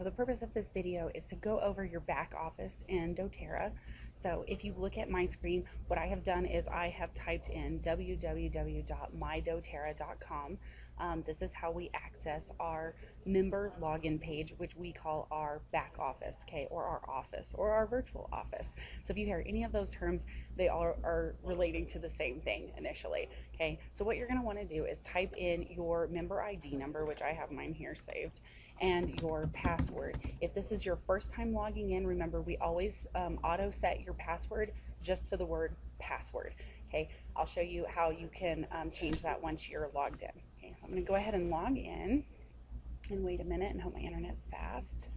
so the purpose of this video is to go over your back office in doTERRA. So if you look at my screen, what I have done is I have typed in www.mydoterra.com. Um, this is how we access our member login page, which we call our back office, okay, or our office, or our virtual office. So if you hear any of those terms, they all are relating to the same thing initially, okay. So what you're going to want to do is type in your member ID number, which I have mine here saved, and your password. If this is your first time logging in, remember we always um, auto set your password just to the word password. Okay, I'll show you how you can um, change that once you're logged in. Okay, so I'm to go ahead and log in and wait a minute and hope my internet's fast.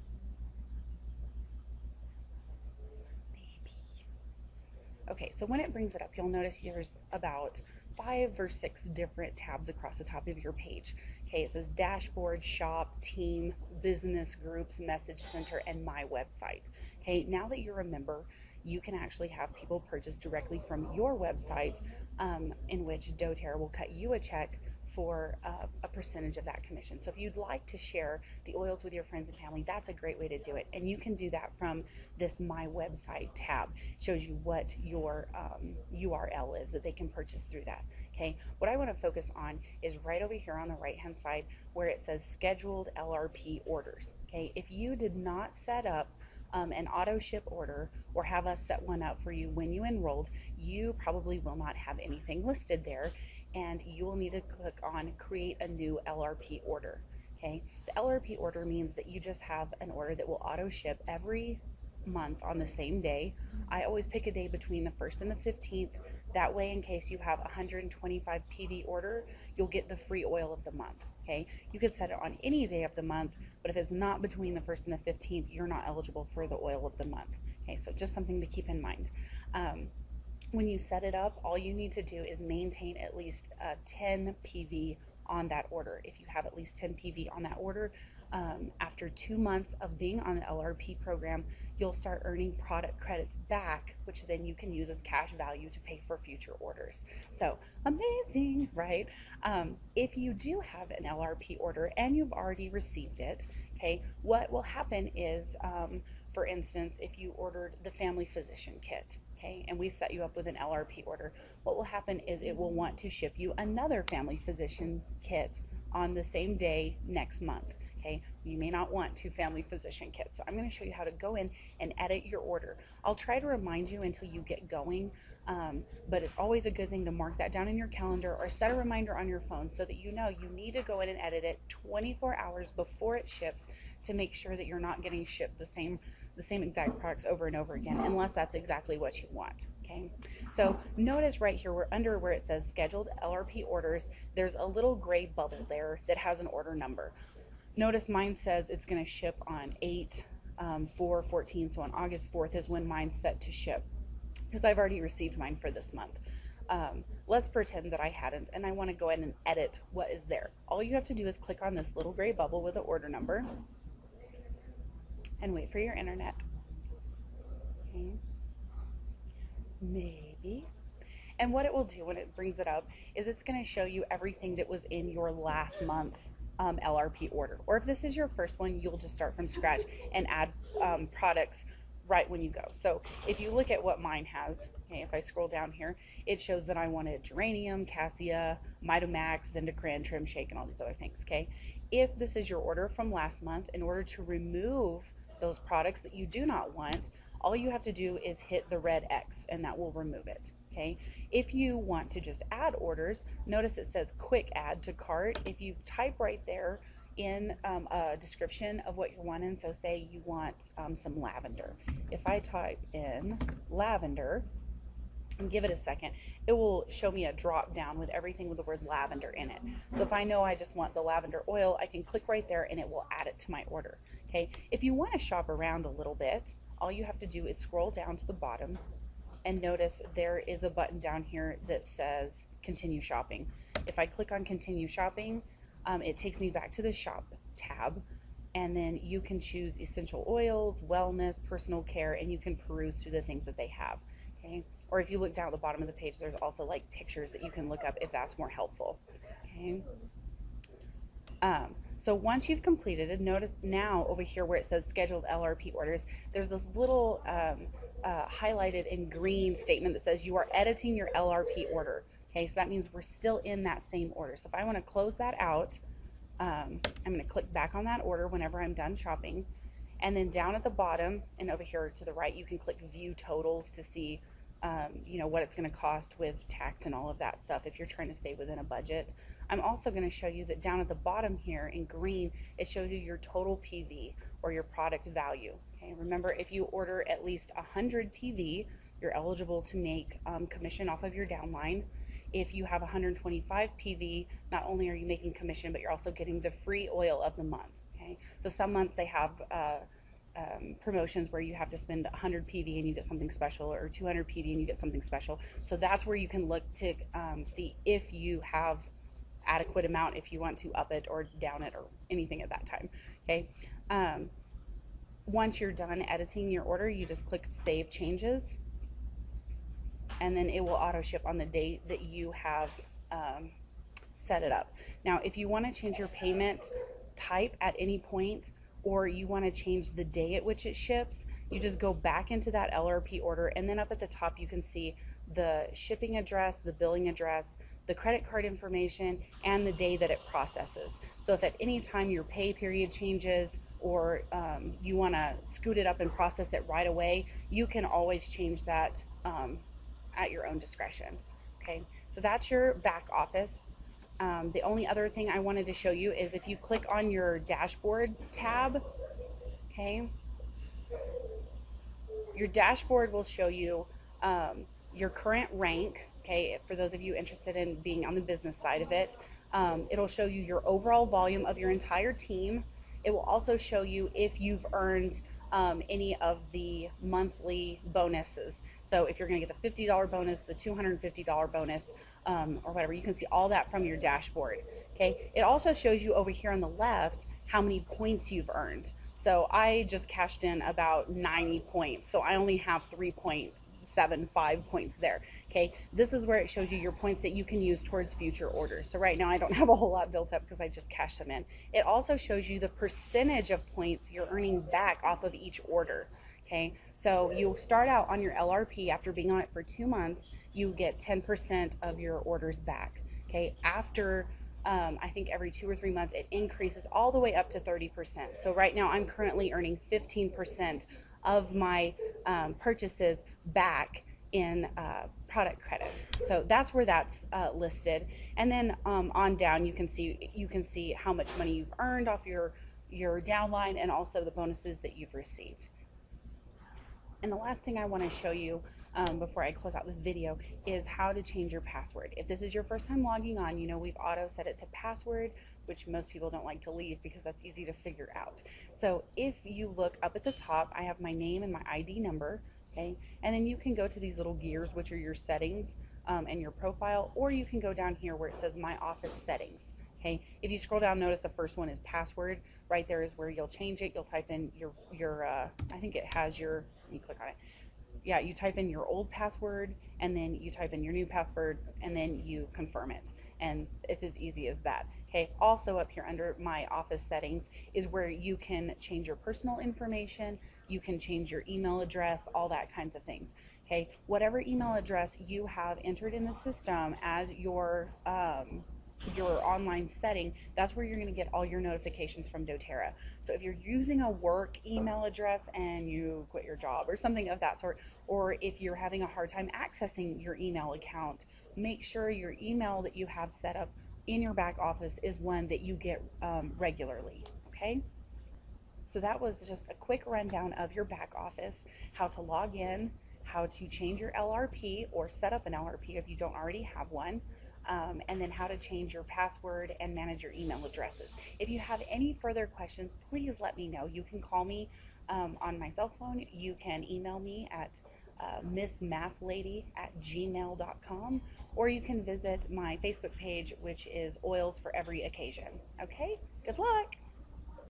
Okay, so when it brings it up, you'll notice there's about five or six different tabs across the top of your page. Says dashboard, shop, team, business groups, message center, and my website. Okay, now that you're a member, you can actually have people purchase directly from your website, um, in which doTERRA will cut you a check for uh, a percentage of that commission. So if you'd like to share the oils with your friends and family, that's a great way to do it. And you can do that from this My Website tab. It shows you what your um, URL is that they can purchase through that. Okay, what I want to focus on is right over here on the right hand side where it says scheduled LRP orders. Okay, if you did not set up um, an auto ship order or have us set one up for you when you enrolled, you probably will not have anything listed there and you will need to click on create a new LRP order. Okay, the LRP order means that you just have an order that will auto ship every month on the same day. I always pick a day between the 1st and the 15th that way, in case you have 125 PV order, you'll get the free oil of the month. Okay, you could set it on any day of the month, but if it's not between the 1st and the 15th, you're not eligible for the oil of the month. Okay, so just something to keep in mind. Um, when you set it up, all you need to do is maintain at least uh, 10 PV on that order. If you have at least 10 PV on that order, um, after two months of being on the LRP program, you'll start earning product credits back, which then you can use as cash value to pay for future orders. So amazing, right? Um, if you do have an LRP order and you've already received it, okay, what will happen is, um, for instance, if you ordered the family physician kit, okay, and we set you up with an LRP order, what will happen is it will want to ship you another family physician kit on the same day next month okay? You may not want two family physician kits. So I'm going to show you how to go in and edit your order. I'll try to remind you until you get going, um, but it's always a good thing to mark that down in your calendar or set a reminder on your phone so that you know you need to go in and edit it 24 hours before it ships to make sure that you're not getting shipped the same the same exact products over and over again unless that's exactly what you want okay so notice right here we're under where it says scheduled LRP orders there's a little gray bubble there that has an order number Notice mine says it's going to ship on 8 um, 4 14. So on August 4th is when mine's set to ship because I've already received mine for this month. Um, let's pretend that I hadn't and I want to go ahead and edit what is there. All you have to do is click on this little gray bubble with the order number and wait for your internet. Okay. Maybe. And what it will do when it brings it up is it's going to show you everything that was in your last month um, LRP order. Or if this is your first one, you'll just start from scratch and add um, products right when you go. So if you look at what mine has, okay, if I scroll down here, it shows that I wanted geranium, cassia, Mitomax, Zendocrine, Trim Shake, and all these other things, okay? If this is your order from last month, in order to remove those products that you do not want, all you have to do is hit the red X and that will remove it okay? If you want to just add orders, notice it says quick add to cart. If you type right there in um, a description of what you're wanting, so say you want um, some lavender. If I type in lavender, and give it a second, it will show me a drop down with everything with the word lavender in it. So if I know I just want the lavender oil, I can click right there and it will add it to my order. Okay, if you want to shop around a little bit, all you have to do is scroll down to the bottom and notice there is a button down here that says continue shopping. If I click on continue shopping, um, it takes me back to the shop tab and then you can choose essential oils, wellness, personal care, and you can peruse through the things that they have. Okay. Or if you look down at the bottom of the page, there's also like pictures that you can look up if that's more helpful. Okay. Um, So once you've completed it, notice now over here where it says scheduled LRP orders, there's this little um, uh, highlighted in green statement that says you are editing your LRP order. Okay, so that means we're still in that same order. So if I want to close that out, um, I'm going to click back on that order whenever I'm done shopping. And then down at the bottom and over here to the right, you can click view totals to see um, you know, what it's going to cost with tax and all of that stuff if you're trying to stay within a budget. I'm also going to show you that down at the bottom here in green, it shows you your total PV or your product value. Okay, remember if you order at least 100 PV, you're eligible to make um, commission off of your downline. If you have 125 PV, not only are you making commission, but you're also getting the free oil of the month. Okay, so some months they have uh, um, promotions where you have to spend 100 PV and you get something special, or 200 PV and you get something special. So that's where you can look to um, see if you have adequate amount, if you want to up it or down it or anything at that time. Okay. Um, once you're done editing your order, you just click Save Changes, and then it will auto ship on the date that you have um, set it up. Now, if you want to change your payment type at any point, or you want to change the day at which it ships, you just go back into that LRP order and then up at the top you can see the shipping address, the billing address, the credit card information, and the day that it processes. So if at any time your pay period changes or um, you want to scoot it up and process it right away, you can always change that um, at your own discretion. Okay, so that's your back office. Um, the only other thing I wanted to show you is if you click on your dashboard tab, okay, your dashboard will show you um, your current rank, okay, for those of you interested in being on the business side of it. Um, it'll show you your overall volume of your entire team. It will also show you if you've earned um, any of the monthly bonuses. So if you're going to get the $50 bonus, the $250 bonus, um, or whatever, you can see all that from your dashboard. Okay. It also shows you over here on the left how many points you've earned. So I just cashed in about 90 points. So I only have 3.75 points there. Okay. This is where it shows you your points that you can use towards future orders. So right now I don't have a whole lot built up because I just cashed them in. It also shows you the percentage of points you're earning back off of each order. Okay, so you start out on your LRP after being on it for two months, you get 10% of your orders back. Okay, after um, I think every two or three months, it increases all the way up to 30%. So right now, I'm currently earning 15% of my um, purchases back in uh, product credit. So that's where that's uh, listed. And then um, on down, you can see you can see how much money you've earned off your your downline and also the bonuses that you've received. And the last thing I want to show you um, before I close out this video is how to change your password. If this is your first time logging on, you know we've auto set it to password, which most people don't like to leave because that's easy to figure out. So if you look up at the top, I have my name and my ID number, okay? And then you can go to these little gears, which are your settings um, and your profile, or you can go down here where it says my office settings. Okay, if you scroll down, notice the first one is password. Right there is where you'll change it. You'll type in your your. Uh, I think it has your you click on it. Yeah, you type in your old password and then you type in your new password and then you confirm it. And it's as easy as that. Okay, also up here under my office settings is where you can change your personal information, you can change your email address, all that kinds of things. Okay, whatever email address you have entered in the system as your um, your online setting, that's where you're going to get all your notifications from doTERRA. So if you're using a work email address and you quit your job or something of that sort, or if you're having a hard time accessing your email account, make sure your email that you have set up in your back office is one that you get um, regularly. Okay? So that was just a quick rundown of your back office, how to log in, how to change your LRP or set up an LRP if you don't already have one um, and then how to change your password and manage your email addresses. If you have any further questions, please let me know. You can call me um, on my cell phone. You can email me at uh, missmathlady at gmail.com or you can visit my Facebook page, which is Oils for Every Occasion. Okay, good luck.